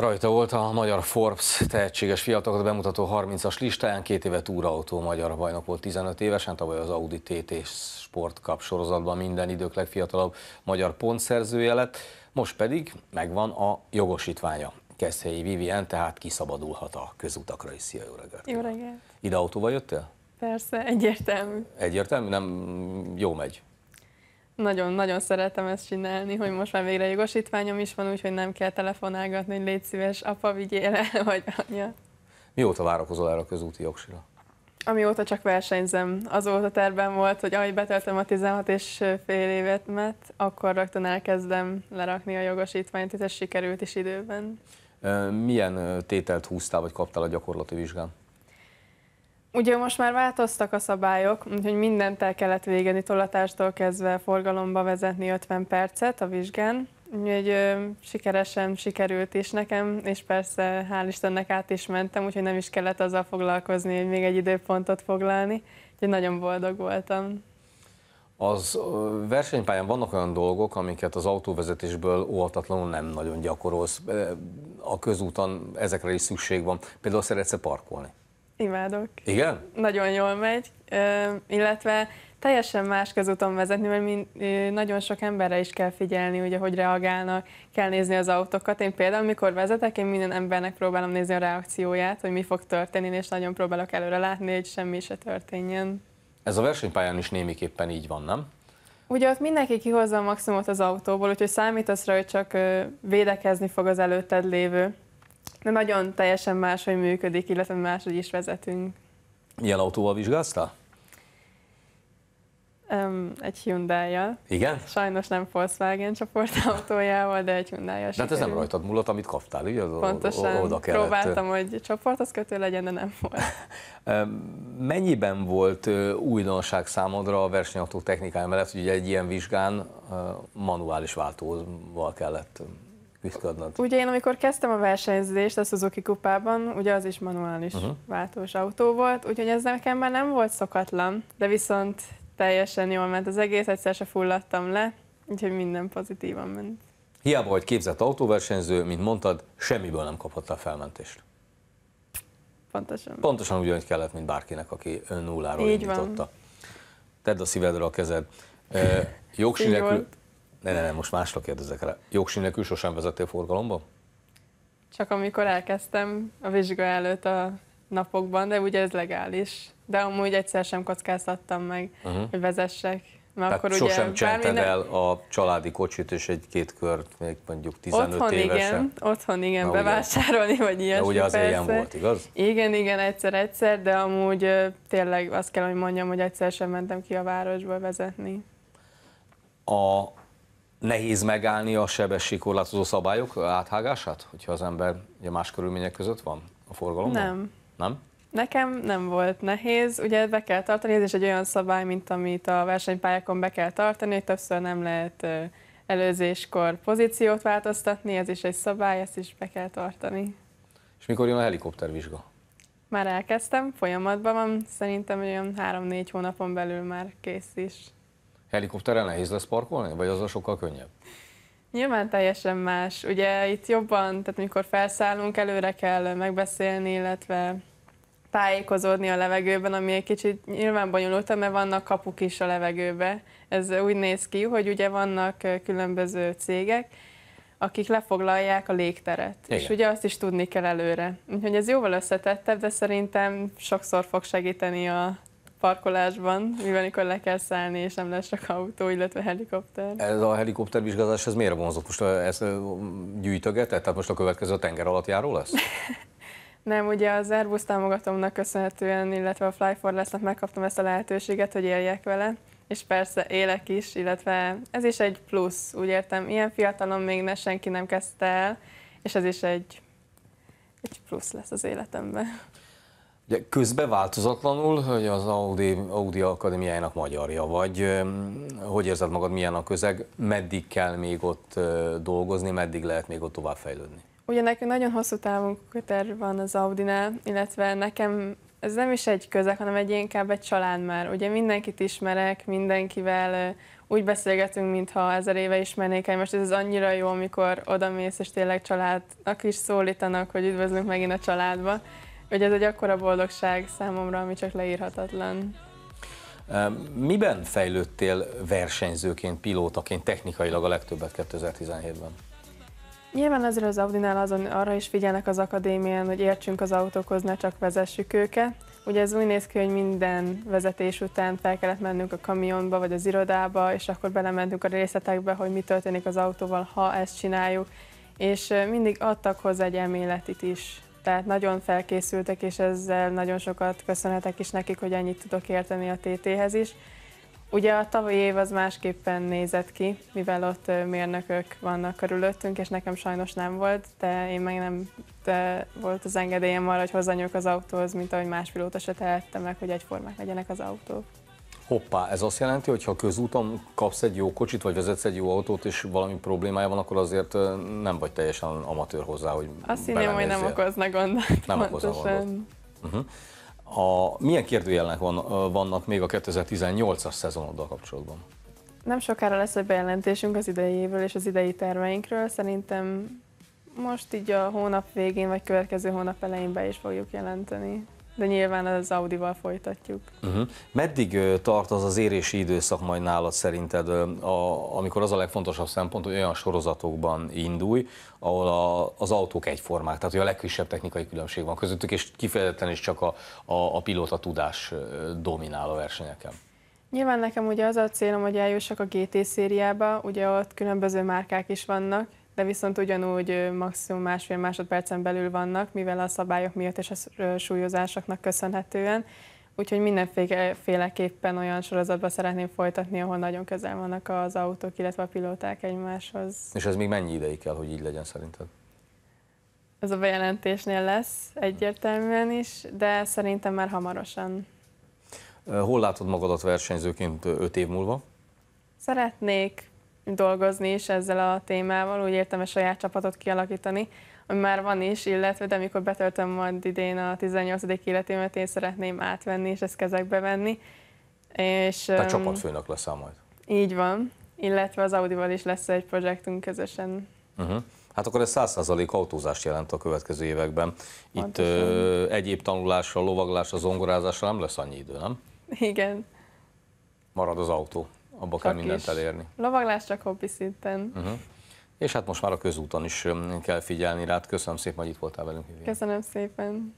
Rajta volt a magyar Forbes tehetséges fiatalokat bemutató 30-as listáján, két éve túrautó magyar bajnok volt 15 évesen, tavaly az Audi TT Sport Cup sorozatban minden idők legfiatalabb magyar pontszerzője lett, most pedig megvan a jogosítványa. Keszthelyi Vivien, tehát kiszabadulhat a közutakra is. Szia, jó reggelt! Jó reggelt! Ide autóval jöttél? Persze, egyértelmű. Egyértelmű? Nem jó megy? Nagyon-nagyon szeretem ezt csinálni, hogy most már végre jogosítványom is van, úgyhogy nem kell telefonálgatni, hogy légy szíves, apa, vigyél el, vagy anya. Mióta várakozol erre a közúti jogsira? Amióta csak versenyzem. Azóta terben volt, hogy ahogy betöltöm a 16 és fél évet, mert akkor rögtön elkezdem lerakni a jogosítványt, és ez sikerült is időben. Milyen tételt húztál, vagy kaptál a gyakorlati vizsgán? Ugye most már változtak a szabályok, úgyhogy mindent el kellett végeni, tollatástól kezdve forgalomba vezetni 50 percet a vizsgán. Úgyhogy ö, sikeresen sikerült is nekem, és persze hál' Istennek át is mentem, úgyhogy nem is kellett azzal foglalkozni, hogy még egy időpontot foglalni. Úgyhogy nagyon boldog voltam. Az versenypályán vannak olyan dolgok, amiket az autóvezetésből óvatatlanul nem nagyon gyakorolsz. A közúton ezekre is szükség van. Például szeretsz parkolni? Imádok. Igen? Nagyon jól megy, illetve teljesen más közúton vezetni, mert mind, nagyon sok emberre is kell figyelni, ugye, hogy reagálnak, kell nézni az autókat. Én például, amikor vezetek, én minden embernek próbálom nézni a reakcióját, hogy mi fog történni, és nagyon próbálok előre látni, hogy semmi se történjen. Ez a versenypályán is némiképpen így van, nem? Ugye ott mindenki kihozza a maximumot az autóból, úgyhogy számítasz rá, hogy csak védekezni fog az előtted lévő. De nagyon teljesen máshogy működik, illetve máshogy is vezetünk. Milyen autóval vizsgáztál? Um, egy hyundai -jal. Igen? Sajnos nem Volkswagen csoportautójával, de egy hyundai De hát ez nem rajtad múlott, amit kaptál, ugye? Pontosan. Oda kellett. Próbáltam, hogy csoporthoz kötő legyen, de nem volt. Mennyiben volt újdonság számodra a versenyautó technikája mellett, hogy egy ilyen vizsgán manuális váltóval kellett küzdködnöd? Ugye én amikor kezdtem a versenyzést a Suzuki kupában, ugye az is manuális uh-huh. váltós autó volt, úgyhogy ez nekem már nem volt szokatlan, de viszont teljesen jól ment az egész, egyszer se fulladtam le, úgyhogy minden pozitívan ment. Hiába vagy képzett autóversenyző, mint mondtad, semmiből nem kaphatta a felmentést. Pontosan. Pontosan ugyanúgy kellett, mint bárkinek, aki nulláról Így indította. Van. Tedd a szívedre a kezed. E, jogsi nélkül... Ne, ne, ne, most másra kérdezek rá. Jogsi nélkül sosem vezettél forgalomba? Csak amikor elkezdtem a vizsga előtt a napokban, de ugye ez legális. De amúgy egyszer sem kockáztattam meg, uh-huh. hogy vezessek. Mert Tehát akkor sosem ugye csented el a családi kocsit és egy-két kört, még mondjuk 15 otthon évesen. Igen, otthon igen, Na, bevásárolni, ugye, vagy ilyesmi. Ugye az ilyen volt, igaz? Igen, igen, egyszer-egyszer, de amúgy tényleg azt kell, hogy mondjam, hogy egyszer sem mentem ki a városból vezetni. A nehéz megállni a sebességkorlátozó szabályok áthágását, hogyha az ember ugye más körülmények között van a forgalomban? Nem. Nem? Nekem nem volt nehéz, ugye be kell tartani, ez is egy olyan szabály, mint amit a versenypályákon be kell tartani, hogy többször nem lehet előzéskor pozíciót változtatni, ez is egy szabály, ezt is be kell tartani. És mikor jön a helikoptervizsga? Már elkezdtem, folyamatban van, szerintem olyan három-négy hónapon belül már kész is. Helikopterrel nehéz lesz parkolni, vagy az a sokkal könnyebb? Nyilván teljesen más. Ugye itt jobban, tehát amikor felszállunk, előre kell megbeszélni, illetve tájékozódni a levegőben, ami egy kicsit nyilván bonyolultabb, mert vannak kapuk is a levegőbe. Ez úgy néz ki, hogy ugye vannak különböző cégek, akik lefoglalják a légteret. Igen. És ugye azt is tudni kell előre. Úgyhogy ez jóval összetettebb, de szerintem sokszor fog segíteni a parkolásban, mivel amikor le kell szállni, és nem lesz csak autó, illetve helikopter. Ez a helikoptervizsgázás, ez miért vonzott? Most ezt gyűjtögetett? Tehát most a következő a tenger alatt járó lesz? Nem, ugye az Airbus támogatómnak köszönhetően, illetve a Fly for Less-nek megkaptam ezt a lehetőséget, hogy éljek vele, és persze élek is, illetve ez is egy plusz, úgy értem, ilyen fiatalon még ne senki nem kezdte el, és ez is egy, egy plusz lesz az életemben. Ugye közben változatlanul, hogy az Audi, Audi Akadémiájának magyarja vagy, hogy érzed magad, milyen a közeg, meddig kell még ott dolgozni, meddig lehet még ott tovább fejlődni? Ugye nekünk nagyon hosszú távú terv van az Audinál, illetve nekem ez nem is egy közeg, hanem egy inkább egy család már. Ugye mindenkit ismerek, mindenkivel úgy beszélgetünk, mintha ezer éve ismernék egymást. Ez annyira jó, amikor odamész, és tényleg családnak is szólítanak, hogy üdvözlünk megint a családba. Hogy ez egy akkora boldogság számomra, ami csak leírhatatlan. Miben fejlődtél versenyzőként, pilótaként, technikailag a legtöbbet 2017-ben? Nyilván azért az Audinál azon, arra is figyelnek az akadémián, hogy értsünk az autókhoz, ne csak vezessük őket. Ugye ez úgy néz ki, hogy minden vezetés után fel kellett mennünk a kamionba vagy az irodába, és akkor belementünk a részletekbe, hogy mi történik az autóval, ha ezt csináljuk. És mindig adtak hozzá egy elméletit is. Tehát nagyon felkészültek, és ezzel nagyon sokat köszönhetek is nekik, hogy ennyit tudok érteni a TT-hez is. Ugye a tavalyi év az másképpen nézett ki, mivel ott mérnökök vannak körülöttünk, és nekem sajnos nem volt, de én meg nem de volt az engedélyem arra, hogy hozzányúlok az autóhoz, mint ahogy más pilóta se tehette meg, hogy egyformák legyenek az autók. Hoppá, ez azt jelenti, hogy ha közúton kapsz egy jó kocsit, vagy vezetsz egy jó autót, és valami problémája van, akkor azért nem vagy teljesen amatőr hozzá, hogy Azt hinném, hogy nem okozna gondot. Nem okozna gondot. Uh-huh. A, milyen kérdőjelnek van, vannak még a 2018-as szezonoddal kapcsolatban? Nem sokára lesz egy bejelentésünk az idei évről és az idei terveinkről. Szerintem most így a hónap végén vagy következő hónap elején be is fogjuk jelenteni. De nyilván az Audival folytatjuk. Uh-huh. Meddig tart az az érési időszak majd nálad szerinted, a, amikor az a legfontosabb szempont, hogy olyan sorozatokban indulj, ahol a, az autók egyformák, tehát hogy a legkisebb technikai különbség van közöttük, és kifejezetten is csak a, a, a pilóta tudás dominál a versenyeken? Nyilván nekem ugye az a célom, hogy eljussak a GT szériába, ugye ott különböző márkák is vannak, de viszont ugyanúgy maximum másfél másodpercen belül vannak, mivel a szabályok miatt és a súlyozásoknak köszönhetően. Úgyhogy mindenféleképpen olyan sorozatba szeretném folytatni, ahol nagyon közel vannak az autók, illetve a pilóták egymáshoz. És ez még mennyi ideig kell, hogy így legyen szerinted? Ez a bejelentésnél lesz egyértelműen is, de szerintem már hamarosan. Hol látod magadat versenyzőként öt év múlva? Szeretnék dolgozni is ezzel a témával, úgy értem a saját csapatot kialakítani, ami már van is, illetve de amikor betöltöm majd idén a 18. életémet, én szeretném átvenni és ezt kezekbe venni. És, Tehát um, csapatfőnök leszel majd. Így van, illetve az Audival is lesz egy projektünk közösen. Uh-huh. Hát akkor ez 100% autózást jelent a következő években. Itt ö, egyéb tanulásra, lovaglásra, zongorázásra nem lesz annyi idő, nem? Igen. Marad az autó abba csak kell mindent is. elérni. Lovaglás csak hobbi szinten. Uh-huh. És hát most már a közúton is kell figyelni rád. Köszönöm szépen, hogy itt voltál velünk. Köszönöm szépen.